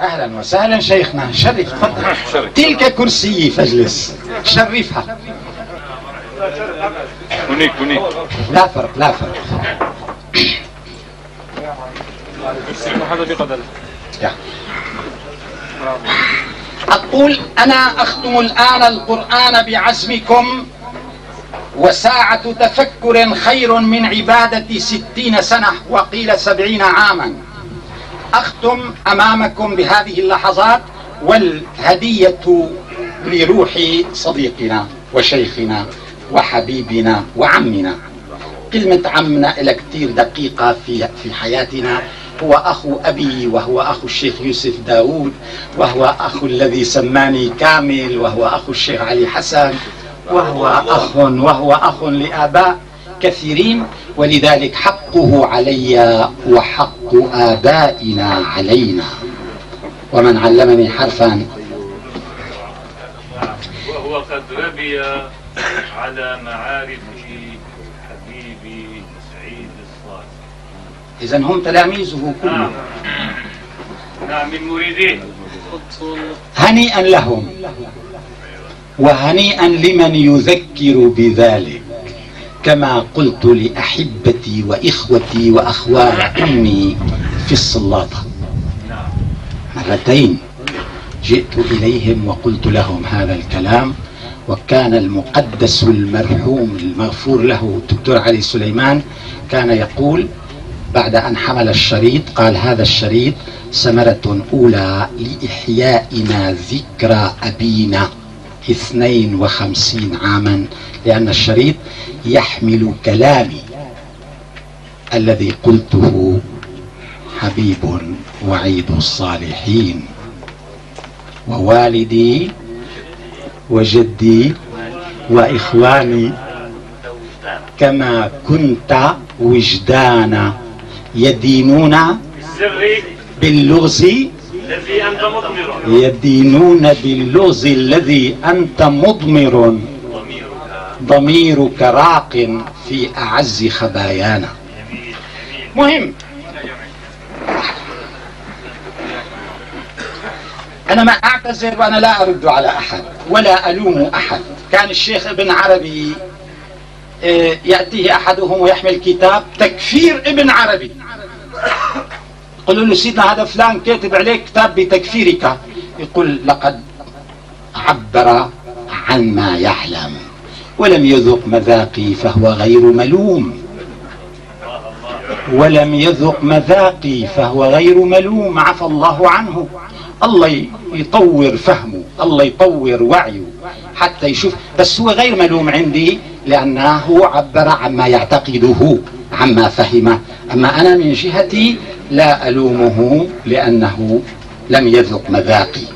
أهلا وسهلا شيخنا. شرف. تفضل تلك كرسي فاجلس شرفها. هنيك هنيك. لا فرق لا فرق. هذا بقدر. أقول أنا أختم الآن القرآن بعزمكم وساعة تفكر خير من عبادة ستين سنة وقيل سبعين عاما. أختم أمامكم بهذه اللحظات والهدية لروح صديقنا وشيخنا وحبيبنا وعمنا. كلمة عمنا إلى كثير دقيقة في في حياتنا. هو أخو أبي وهو أخو الشيخ يوسف داود وهو أخو الذي سماني كامل وهو أخو الشيخ علي حسن وهو أخ وهو أخ لآباء كثيرين ولذلك حقه علي وحق آبائنا علينا. ومن علمني حرفا. وهو قد ربي على معارف حبيبي سعيد الصالح. إذا هم تلاميذه كلهم نعم. نعم من مريدين هنيئا لهم. وهنيئا لمن يذكر بذلك. كما قلت لأحبتي وإخوتي وأخوال أمي في السلاطة. مرتين جئت إليهم وقلت لهم هذا الكلام وكان المقدس المرحوم المغفور له الدكتور علي سليمان كان يقول بعد أن حمل الشريط قال هذا الشريط ثمرة أولى لإحيائنا ذكرى أبينا. 52 عاما لأن الشريط يحمل كلامي الذي قلته حبيب وعيد الصالحين ووالدي وجدي وإخواني كما كنت وجدانا يدينون باللغز يدينون باللغز الذي أنت مضمر. ضميرك راق في أعز خبايانا. مهم. أنا ما أعتذر وأنا لا أرد على أحد ولا ألوم أحد. كان الشيخ ابن عربي آه، يأتيه أحدهم ويحمل كتاب تكفير ابن عربي. يقولوا له سيدنا هذا فلان كاتب عليك كتاب بتكفيرك. يقول لقد عبر عن ما يعلم ولم يذق مذاقي فهو غير ملوم. ولم يذق مذاقي فهو غير ملوم. عفى الله عنه. الله يطور فهمه الله يطور وعيه حتى يشوف. بس هو غير ملوم عندي لأنه عبر عما يعتقده عما فهمه أما أنا من جهتي لا ألومه لأنه لم يذق مذاقي.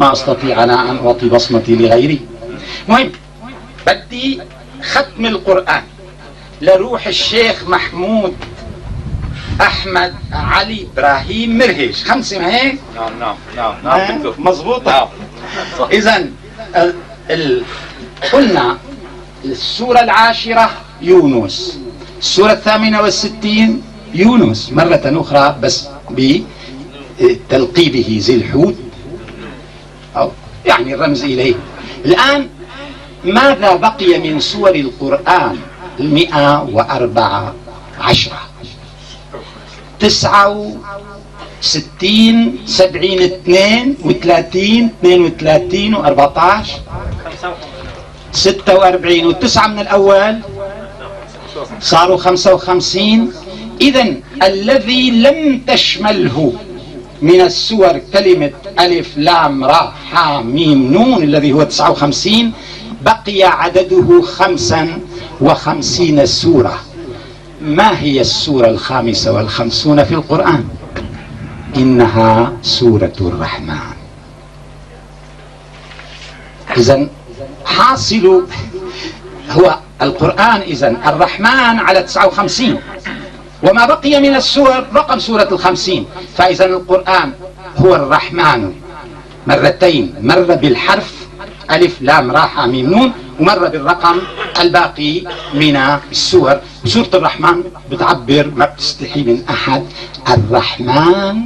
ما أستطيع أنا أن أعطي بصمتي لغيري. مهم. بدي ختم القرآن. لروح الشيخ محمود أحمد علي إبراهيم مرهش خمسة ما هيك؟ نعم نعم نعم نعم مضبوطة إذا ال... ال... قلنا السورة العاشرة يونس. السورة الثامنة والستين يونس مرة أخرى بس بتلقيبه زي الحوت أو يعني الرمز إليه. الآن ماذا بقي من سور القرآن المئة وأربعة عشرة؟ تسعة ستين سبعين اثنين وثلاثين اثنين وثلاثين واربعة عشر ستة وأربعين والتسعة من الأول صاروا خمسة وخمسين اذا الذي لم تشمله من السور كلمة ألف لام را حا ميم نون الذي هو تسعة وخمسين بقي عدده خمسا وخمسين سورة. ما هي السورة الخامسة والخمسون في القرآن؟ إنها سورة الرحمن. إذا حاصل هو القرآن إذا الرحمن على 59 وما بقي من السور رقم سورة الخمسين. فإذا القرآن هو الرحمن. مرتين مر بالحرف ألف لام راء ميم نون ومر بالرقم الباقي من السور. سورة الرحمن بتعبر ما بتستحي من أحد. الرحمن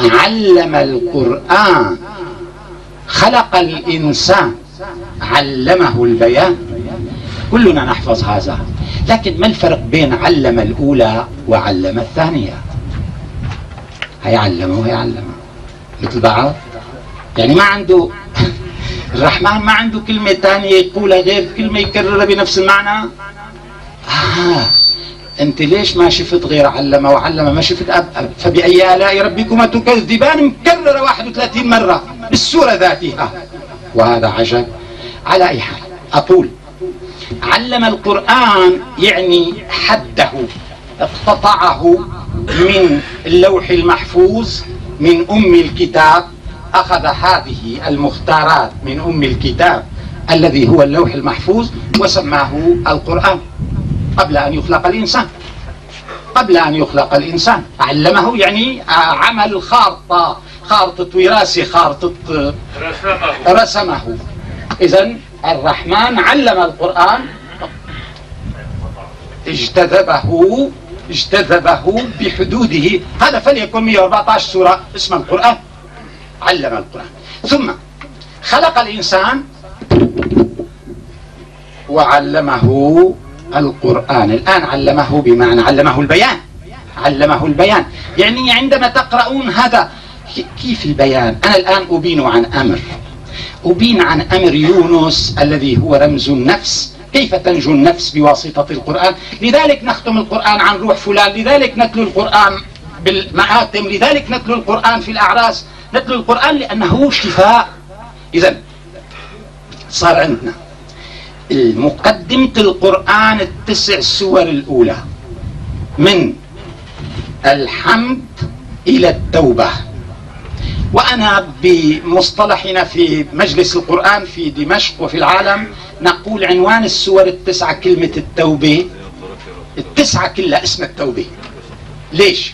علم القرآن خلق الإنسان علمه البيان. كلنا نحفظ هذا. لكن ما الفرق بين علم الأولى وعلم الثانية؟ هي علمه وهي علمه. مثل بعض؟ يعني ما عنده الرحمن ما عنده كلمة ثانية يقولها غير كلمة يكررها بنفس المعنى؟ آه. أنت ليش ما شفت غير علم وعلم ما شفت أب أب فبأي آلاء ربكما تكذبان مكررة 31 مرة بالسورة ذاتها؟ وهذا عجب. على أي حال أقول علم القرآن يعني حده اقتطعه من اللوح المحفوظ من أم الكتاب أخذ هذه المختارات من أم الكتاب الذي هو اللوح المحفوظ وسماه القرآن. قبل أن يخلق الإنسان. قبل أن يخلق الإنسان. علمه يعني عمل خارطة خارطة وراثة خارطة رسمه. رسمه. إذا الرحمن علم القرآن. اجتذبه اجتذبه بحدوده. هذا فليكن 114 سورة اسم القرآن. علم القرآن. ثم خلق الإنسان وعلمه القرآن. الآن علمه بمعنى علمه البيان. علمه البيان. يعني عندما تقرؤون هذا كيف البيان؟ أنا الآن أبين عن أمر. أبين عن أمر يونس الذي هو رمز النفس. كيف تنجو النفس بواسطة القرآن؟ لذلك نختم القرآن عن روح فلان لذلك نتلو القرآن بالمآتم لذلك نتلو القرآن في الأعراس. نتلو القرآن لأنه شفاء. إذا صار عندنا مقدمة القرآن التسع سور الأولى من الحمد إلى التوبة. وأنا بمصطلحنا في مجلس القرآن في دمشق وفي العالم نقول عنوان السور التسعة كلمة التوبة. التسعة كلها اسم التوبة. ليش؟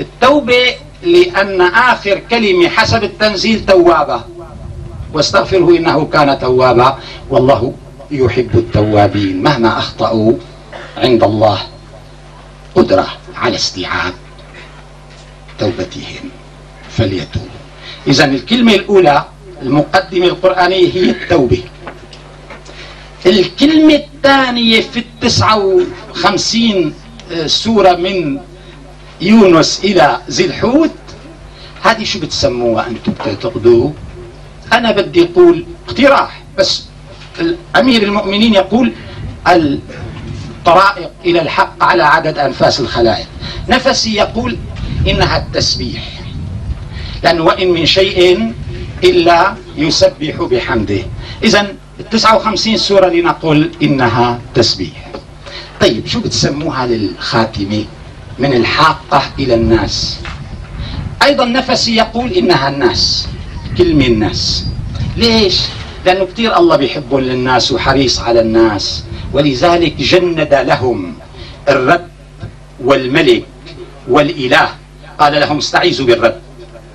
التوبة لأن آخر كلمة حسب التنزيل توابة. واستغفره إنه كان توابا والله يحب التوابين مهما أخطأوا عند الله قدرة على استيعاب توبتهم. فليتوبوا إذا الكلمة الأولى المقدمة القرآنية هي التوبة. الكلمة الثانية في التسعة وخمسين آه، سورة من يونس إلى ذي الحوت هذه شو بتسموها أنتم بتعتقدوا أنا بدي أقول اقتراح بس أمير المؤمنين يقول الطرائق إلى الحق على عدد أنفاس الخلائق. نفسي يقول إنها التسبيح. لأنه وإن من شيء إلا يسبح بحمده. إذا التسعة وخمسين سورة لنقول إنها تسبيح. طيب شو بتسموها للخاتمة؟ من الحاقة إلى الناس. أيضا نفسي يقول إنها الناس كلمة الناس. ليش؟ لأنه كثير الله بيحب للناس وحريص على الناس. ولذلك جند لهم الرب والملك والإله. قال لهم استعيذوا بالرب.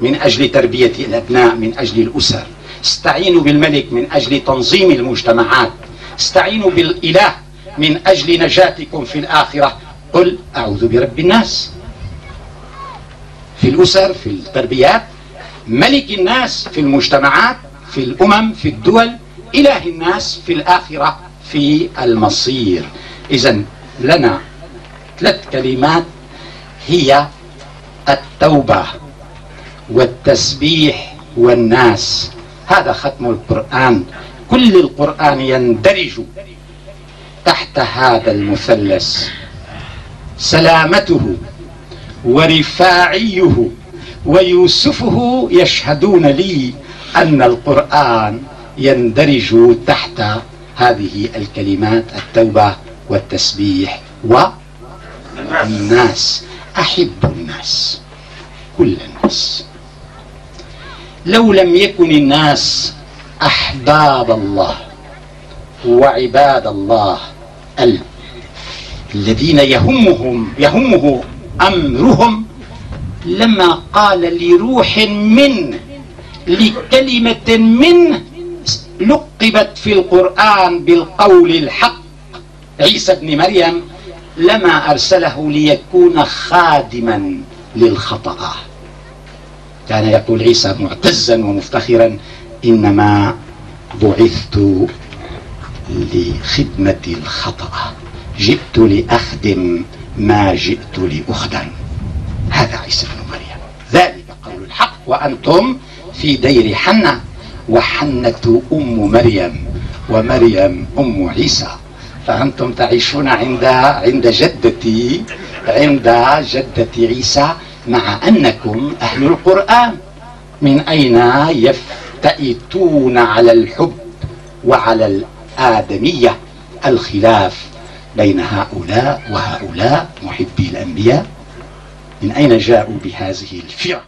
من أجل تربية الأبناء من أجل الأسر. استعينوا بالملك من أجل تنظيم المجتمعات. استعينوا بالإله من أجل نجاتكم في الآخرة. قل أعوذ برب الناس. في الأسر في التربيات. ملك الناس في المجتمعات في الأمم في الدول. إله الناس في الآخرة في المصير. إذا لنا ثلاث كلمات هي التوبة. والتسبيح والناس. هذا ختم القرآن. كل القرآن يندرج تحت هذا المثلث. سلامته ورفاعيه ويوسفه يشهدون لي أن القرآن يندرج تحت هذه الكلمات التوبة والتسبيح والناس. أحب الناس. كل الناس. لو لم يكن الناس أحباب الله وعباد الله الذين يهمهم يهمه أمرهم لما قال لروح من لكلمة من لقبت في القرآن بالقول الحق. عيسى بن مريم لما أرسله ليكون خادما للخطأ. كان يقول عيسى معتزا ومفتخرا إنما بعثت لخدمة الخطأ. جئت لأخدم ما جئت لأخدم هذا عيسى بن مريم. ذلك قول الحق. وأنتم في دير حنة. وحنة أم مريم. ومريم أم عيسى. فأنتم تعيشون عند عند جدتي عند جدة عيسى. مع أنكم أهل القرآن. من أين يفتئتون على الحب وعلى الآدمية؟ الخلاف بين هؤلاء وهؤلاء محبي الأنبياء. من أين جاءوا بهذه الفرق